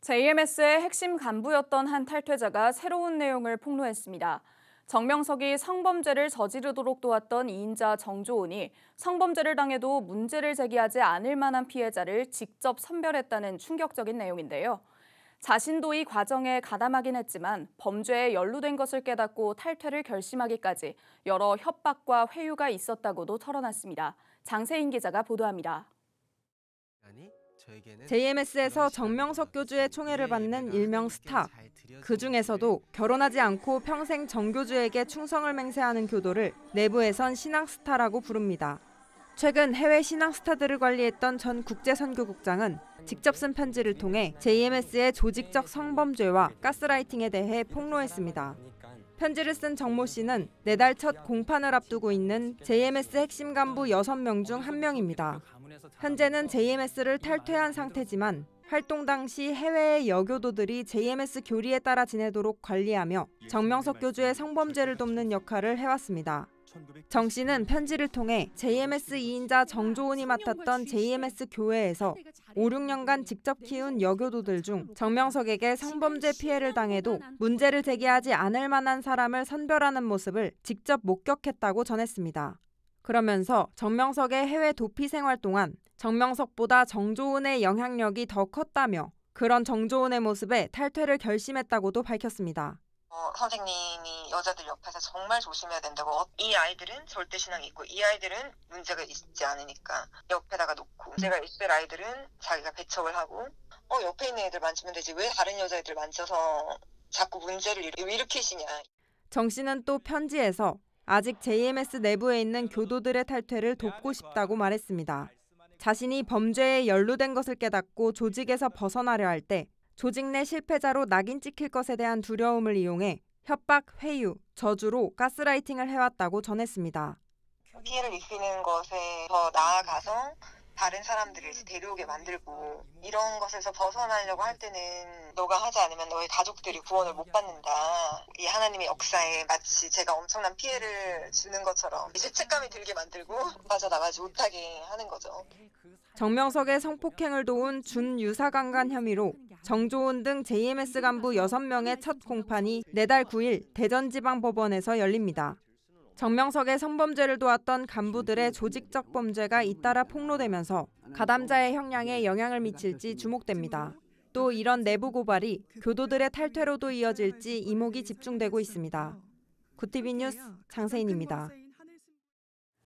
JMS의 핵심 간부였던 한 탈퇴자가 새로운 내용을 폭로했습니다. 정명석이 성범죄를 저지르도록 도왔던 2인자 정조은이 성범죄를 당해도 문제를 제기하지 않을 만한 피해자를 직접 선별했다는 충격적인 내용인데요. 자신도 이 과정에 가담하긴 했지만 범죄에 연루된 것을 깨닫고 탈퇴를 결심하기까지 여러 협박과 회유가 있었다고도 털어놨습니다. 장세인 기자가 보도합니다. JMS에서 정명석 교주의 총애를 받는 일명 스타. 그 중에서도 결혼하지 않고 평생 정교주에게 충성을 맹세하는 교도를 내부에선 신앙 스타라고 부릅니다. 최근 해외 신앙 스타들을 관리했던 전 국제선교국장은 직접 쓴 편지를 통해 JMS의 조직적 성범죄와 가스라이팅에 대해 폭로했습니다. 편지를 쓴 정모 씨는 내달 첫 공판을 앞두고 있는 JMS 핵심 간부 6명 중한 명입니다. 현재는 JMS를 탈퇴한 상태지만 활동 당시 해외의 여교도들이 JMS 교리에 따라 지내도록 관리하며 정명석 교주의 성범죄를 돕는 역할을 해왔습니다. 정 씨는 편지를 통해 JMS 2인자 정조은이 맡았던 JMS 교회에서 5, 6년간 직접 키운 여교도들 중 정명석에게 성범죄 피해를 당해도 문제를 제기하지 않을 만한 사람을 선별하는 모습을 직접 목격했다고 전했습니다. 그러면서 정명석의 해외 도피 생활 동안 정명석보다 정조은의 영향력이 더 컸다며 그런 정조은의 모습에 탈퇴를 결심했다고도 밝혔습니다. 어, 선생님이 여자들 옆에서 정말 조심해야 된다고. 어, 이 아이들은 절대 신앙이 있고 이 아이들은 문제가 있지 않으니까. 옆에다가 놓고. 문제가 있을 아이들은 자기가 배척을 하고 어 옆에 있는 애들 만지면 되지. 왜 다른 여자애들 만져서 자꾸 문제를 일으키시냐 정 씨는 또 편지에서 아직 JMS 내부에 있는 교도들의 탈퇴를 돕고 싶다고 말했습니다. 자신이 범죄에 연루된 것을 깨닫고 조직에서 벗어나려 할 때 조직 내 실패자로 낙인 찍힐 것에 대한 두려움을 이용해 협박, 회유, 저주로 가스라이팅을 해왔다고 전했습니다. 피해를 입히는 것에 더 나아가서 다른 사람들을 데려오게 만들고 이런 것에서 벗어나려고 할 때는 너가 하지 않으면 너의 가족들이 구원을 못 받는다. 이 하나님의 역사에 마치 제가 엄청난 피해를 주는 것처럼 죄책감이 들게 만들고 빠져나가지 못하게 하는 거죠. 정명석의 성폭행을 도운 준유사강간 혐의로 정조은 등 JMS 간부 6명의 첫 공판이 내달 9일 대전지방법원에서 열립니다. 정명석의 성범죄를 도왔던 간부들의 조직적 범죄가 잇따라 폭로되면서 가담자의 형량에 영향을 미칠지 주목됩니다. 또 이런 내부 고발이 교도들의 탈퇴로도 이어질지 이목이 집중되고 있습니다. 구티비 뉴스 장세인입니다.